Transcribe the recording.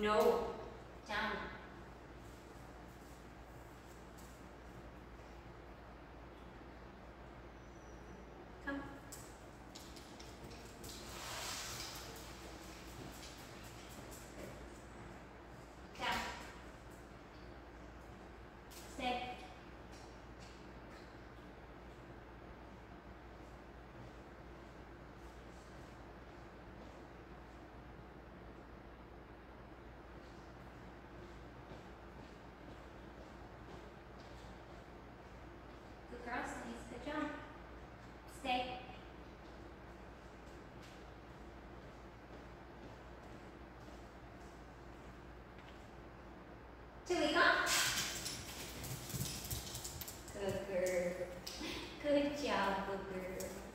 no. Down come. Down set Tilly, come. Good girl. Good job, good girl.